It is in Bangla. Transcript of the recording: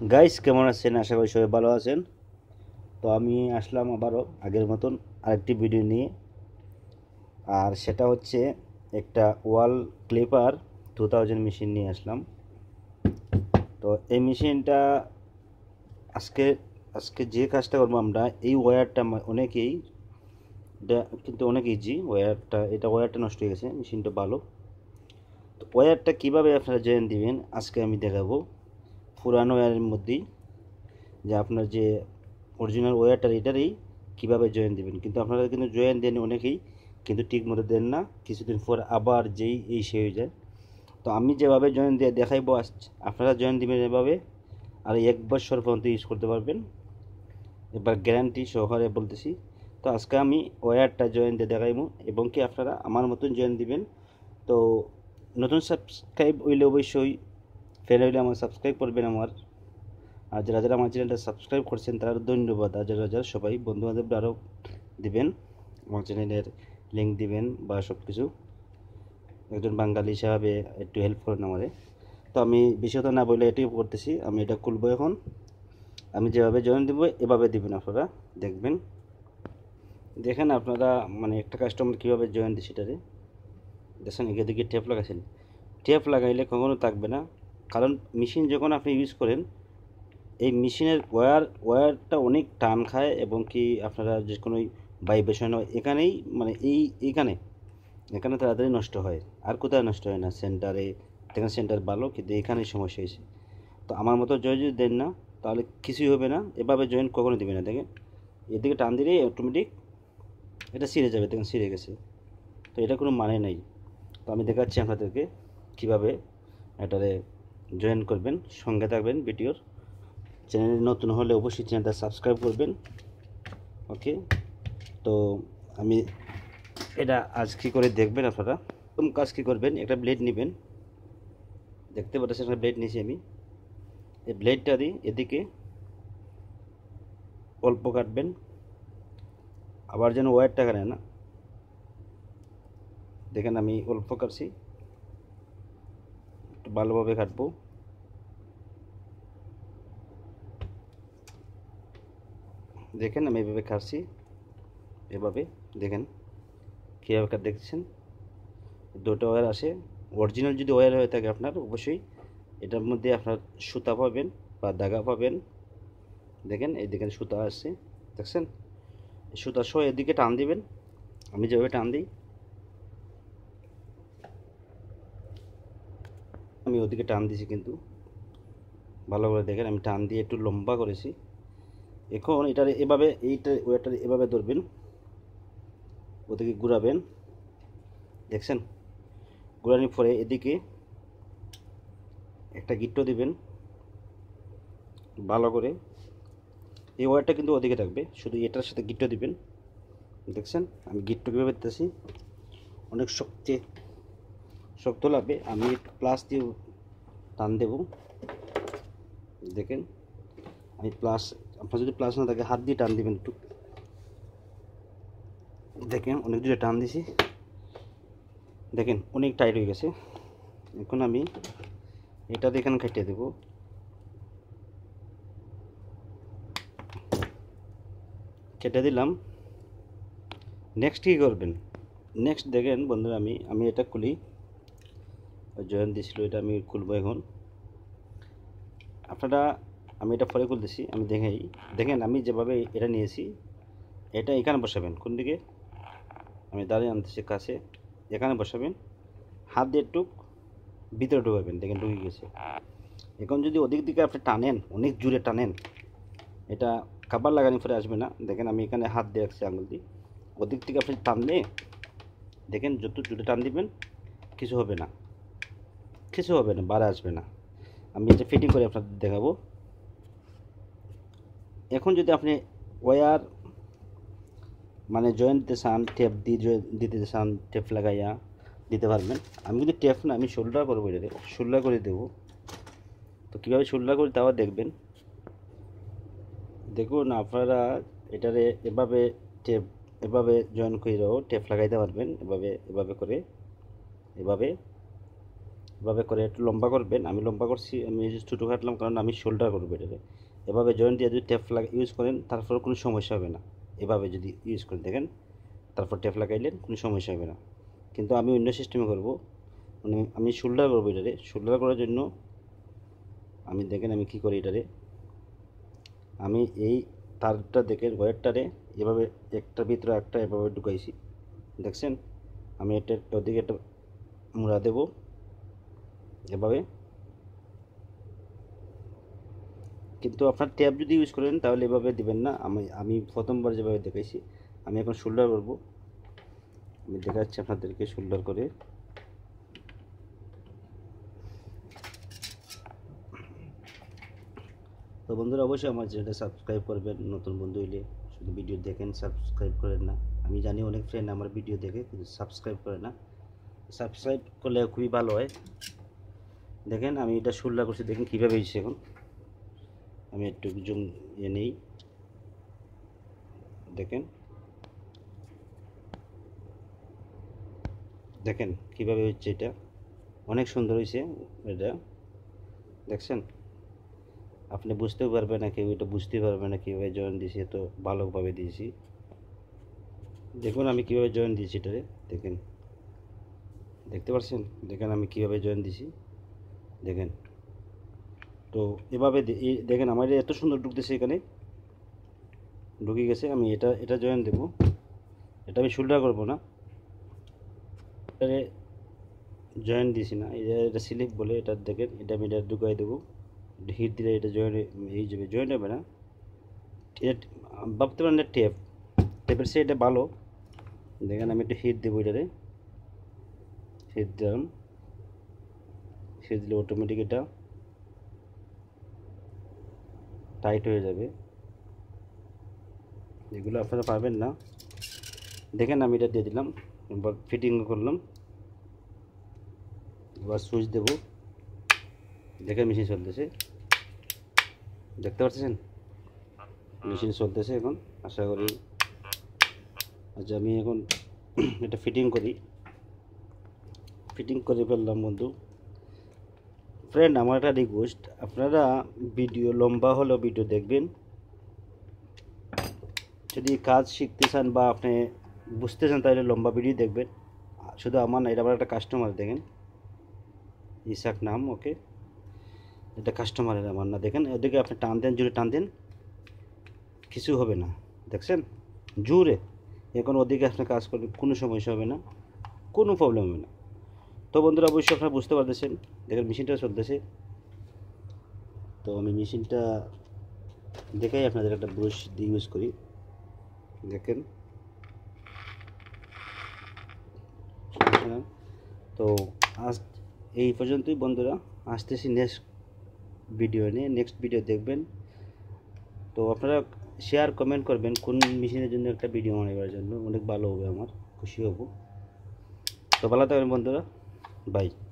গাইস কেমন আছেন? আশা করি সবাই ভালো আছেন। তো আমি আসলাম আবারও আগের মতন আরেকটি ভিডিও নিয়ে। আর সেটা হচ্ছে একটা wall clipper two thousand machine নিয়ে আসলাম। তো এই মেশিনটা আজকে আজকে যে কাজটা করব আমরা, এই ওয়্যারটা অনেকেই, এটা কিন্তু অনেক ইজি ওয়্যারটা এটা ওয়্যারটা নষ্ট হয়ে গেছে মেশিনটা ভালো। তো ওয়্যারটা কীভাবে আপনারা জয়েন দিবেন, আজকে আমি দেখাবো। পুরানো ওয়্যারের মধ্যেই যে আপনার যে অরিজিনাল ওয়্যারটা এটারই কীভাবে জয়েন দিবেন। কিন্তু আপনারা কিন্তু জয়েন দেন অনেকেই, কিন্তু ঠিক মতো দেন না। কিছুদিন পর আবার যেই, এই সে হয়ে যায়। তো আমি যেভাবে জয়েন দিয়ে দেখাইবো আপনারা জয়েন দিবেন এভাবে, আর এক বছর পর্যন্ত ইউজ করতে পারবেন। এবার গ্যারান্টি সহকারে বলতেছি। তো আজকে আমি ওয়্যারটা জয়েন দিয়ে দেখাইবো, এবং কি আপনারা আমার মতন জয়েন দিবেন। তো নতুন সাবস্ক্রাইব হইলে অবশ্যই ফের হইলে আমার সাবস্ক্রাইব করবেন আমার আর যারা যারা আমার চ্যানেলটা সাবস্ক্রাইব করছেন তারা ধন্যবাদ আর যারা যারা সবাই বন্ধু বান্ধবরা আরও দিবেন আমার চ্যানেলের লিঙ্ক দিবেন বা সব কিছু একজন বাঙালি হিসাবে একটু হেল্প করেন আমারে তো আমি বিশেষত না বলে এটাই করতেছি আমি এটা খুলবো এখন আমি যেভাবে জয়েন দেবো এভাবে দিবেন আপনারা দেখবেন দেখেন আপনারা মানে একটা কাস্টমার কীভাবে জয়েন দিচ্ছে সেটারে দেখেন একে দিকে টেপ লাগাইছেন। টেপ লাগাইলে কখনো থাকবে না। কারণ মেশিন যখন আপনি ইউজ করেন, এই মেশিনের ওয়্যার ওয়্যারটা অনেক টান খায় এবং কি আপনারা যে কোনো ভাইব্রেশন হয় এখানেই মানে এই, এইখানে, এখানে তাড়াতাড়ি নষ্ট হয়। আর কোথায় নষ্ট হয় না? সেন্টারে দেখেন সেন্টার ভালো, কিন্তু এখানেই সমস্যা হয়েছে। তো আমার মতো জয় যদি দেন না, তাহলে কিছুই হবে না। এভাবে জয়েন কখনো দেবে না, দেখেন। এদিকে টান দিলেই অটোমেটিক এটা সিরে যাবে, দেখেন সিরে গেছে। তো এটা কোনো মানে নাই। তো আমি দেখাচ্ছি আপনাদেরকে কীভাবে এটারে জয়েন করবেন, সঙ্গে থাকবেন ভিডিওর। চ্যানেলে নতুন হলে অবশ্যই চ্যানেলটা সাবস্ক্রাইব করবেন। ওকে? তো আমি এটা আজ কী করে দেখবেন আপনারা? প্রথম কাজ কী করবেন? একটা ব্লেড নেবেন। দেখতে পাচ্ছেন, একটা ব্লেড নিয়েছি আমি। এই ব্লেডটা দিই এদিকে অল্প কাটবেন। আবার যেন ওয়ারটা কাটে না। দেখেন আমি অল্প কাটছি। একটু ভালোভাবে কাটবো। দেখেন, আমি এভাবে কাটছি। এভাবে, দেখেন, কীভাবে দেখছেন দুটো ওয়্যার আসে। অরিজিনাল যদি ওয়ার হয়ে থাকে আপনার, অবশ্যই এটার মধ্যে আপনার সুতা পাবেন বা দাগা পাবেন। দেখেন, এই সুতা আসছে, দেখছেন? সুতা সহ এদিকে টান দিবেন। আমি যেভাবে টান দিই, আমি ওদিকে টান দিছি কিন্তু। ভালো করে দেখেন, আমি টান দিয়ে একটু লম্বা করেছি। এখন এটার এভাবে, এইটা ওয়েটার এভাবে ধরবেন। ওদিকে ঘুরাবেন। দেখছেন? ঘুরানোর পরে এদিকে একটা গিট্টো দিবেন। ভালো করে। এই ওয়ারটা কিন্তু ওদিকে থাকবে। শুধু এটার সাথে গিট্টো দিবেন। দেখছেন? আমি গিট্টো কীভাবে দিতেছি? অনেক শক্তি, শক্ত লাগবে। আমি একটু প্লাস দিয়ে টান দেব। দেখেন? আমি প্লাস আপনার যদি প্লাস না থাকে হাত দিয়ে টান দিবেন একটু। দেখেন, অনেক দূরে টান দিছি। দেখেন, অনেক টাইট হয়ে গেছে। এখন আমি এটা দিয়ে এখানে কেটে দেবো। কেটে দিলাম। নেক্সট কী করবেন? নেক্সট দেখেন বন্ধুরা, আমি আমি এটা খুলি। জয়েন দিয়েছিল এটা আমি খুলবো এখন। আপনারা আমি এটা পরে খুলতেছি, আমি দেখেই। দেখেন, আমি যেভাবে এটা নিয়েছি, এটা এখানে বসাবেন, কোন দিকে? আমি দাঁড়িয়ে আনতেছি কাছে, এখানে বসাবেন। হাত দিয়ে একটু ভিতরে ঢুকাবেন দেখেন ঢুকে গেছে এখন যদি ওদিক দিকে আপনি টানেন, অনেক জুড়ে টানেন, এটা খাবার লাগানোর পরে আসবে না। দেখেন, আমি এখানে হাত দিয়ে রাখছি আঙুল দিয়ে। ওদিক থেকে আপনি টানলে, দেখেন যত জুড়ে টান দিবেন, কিছু হবে না। কিছু হবে না বারে আসবে না। আমি এটা ফিটিং করে আপনাদের দেখাবো। এখন যদি আপনি ওয়ার মানে জয়েন দিতে চান টেপ দিয়ে দিতে চান টেপ লাগাইয়া দিতে পারবেন। আমি যদি টেপ না, আমি শোল্ডার করব এটা শোল্ডার করে দেবো। তো কীভাবে শোল্ডার করি তাও দেখবেন। দেখুন, আপনারা এটারে এভাবে টেপ এভাবে জয়েন করেও টেপ লাগাইতে পারবেন। এভাবে এভাবে করে, এভাবে এভাবে করে একটু লম্বা করবেন। আমি লম্বা করছি, আমি ছোটো কাটলাম কারণ আমি শোল্ডার করব এটাকে এভাবে জয়েন্ট দিয়ে যদি ট্যাপ লাগা ইউজ করেন, তারপর কোনো সমস্যা হবে না। এভাবে যদি ইউজ করেন, দেখেন, তারপর ট্যাপ লাগাইলেন কোনো সমস্যা হবে না। কিন্তু আমি অন্য সিস্টেমে করব। মানে আমি শোল্ডার করব এটারে। শোল্ডার করার জন্য আমি, দেখেন, আমি কী করি এটারে? আমি এই তারটা দেখেন ওয়ারটারে এভাবে একটার ভিতরে একটা এভাবে ঢুকাইছি। দেখছেন? আমি এটা ওদিকে একটা মুড়া দেব। এভাবে কিন্তু আপনার ট্যাব যদি ইউজ করেন, তাহলে এভাবে দেবেন না। আমি আমি প্রথমবার যেভাবে দেখাইছি, আমি এখন শোল্ডার করব। আমি দেখাচ্ছি আপনাদেরকে শোল্ডার করে। তো বন্ধুরা, অবশ্যই আমার চ্যানেলটা সাবস্ক্রাইব করবেন, নতুন বন্ধু হইলে শুধু ভিডিও দেখেন সাবস্ক্রাইব করেন না। আমি জানি অনেক ফ্রেন্ড আমার ভিডিও দেখে, কিন্তু সাবস্ক্রাইব করে না। সাবস্ক্রাইব করলে খুবই ভালো হয়। দেখেন, আমি এটা শুল্লা করছি, দেখেন কীভাবে হয়েছে এখন। আমি একটু জুম ইয়ে নেই। দেখেন। দেখেন কীভাবে হচ্ছে এটা। অনেক সুন্দর হয়েছে এটা। দেখছেন? আপনি বুঝতেও পারবেন না কেউ, এটা বুঝতে পারবে না কীভাবে জয়েন দিয়েছি তো ভালোভাবে দিয়েছি দেখুন আমি কীভাবে জয়েন দিয়েছি এটারে দেখেন। দেখতে পাচ্ছেন দেখেন আমি কীভাবে জয়েন দিয়েছি দেখেন। তো এভাবে দেখেন আমার এত সুন্দর ঢুকতেছে এখানে। ঢুকে গেছে, আমি এটা এটা জয়েন দেবো। এটা আমি শোল্ডার করব না। এটারে জয়েন দিয়েছি না। এটা এটা স্লিপ বলে এটা দেখেন, এটা আমি এটা ঢুকাই দেবো। হিট দিলে এটা জয়েন এই যাবে জয়েন হবে না। এটা ভাবতে পারেন টেপ টেপের সে এটা ভালো। দেখেন আমি একটু হিট দেবো এটারে। হিট দিলাম হিট দিলে অটোমেটিক এটা টাইট হয়ে যাবে। এগুলো আপনারা পাবেন না। দেখেন আমি এটা দিয়ে দিলাম, এবার ফিটিং করলাম। এবার সুইচ দেবো। দেখে মেশিন চলতেছে। দেখতে পাচ্ছেন মেশিন চলতেছে এখন, আশা করি। আচ্ছা আমি এখন এটা ফিটিং করি। ফিটিং করে ফেললাম বন্ধু। ফ্রেন্ড আমার একটা রিকোয়েস্ট আপনারা ভিডিও লম্বা হলেও ভিডিও দেখবেন। যদি কাজ শিখতে চান বা আপনি বুঝতে চান, তাহলে লম্বা ভিডিও দেখবেন। শুধু আমার না, এটা আমার একটা কাস্টমার দেখেন। ইসাক নাম, ওকে? এটা কাস্টমারের আমার না, দেখেন। ওদিকে আপনি টান দেন, জোরে টান দেন। কিছু হবে না, দেখছেন? জোরে। এখন ওদিকে আপনি কাজ করবেন, কোনো সমস্যা হবে না। কোনো প্রবলেম হবে না। তো বন্ধুরা, অবশ্যই আপনারা বুঝতে পারতেছেন। দেখেন, মেশিনটা চলতেছে। তো আমি মেশিনটা দেখাই আপনাদের একটা ব্রুশ দিয়ে ইউজ করি। দেখেন। তো আজ এই পর্যন্তই বন্ধুরা। আসতেছি নেক্সট ভিডিও নিয়ে। নেক্সট ভিডিও দেখবেন। তো আপনারা শেয়ার কমেন্ট করবেন কোন মেশিনের জন্য একটা ভিডিও বানাবার জন্য। অনেক ভালো হবে আমার, খুশি হব। তো ভালো থাকবেন বন্ধুরা। 7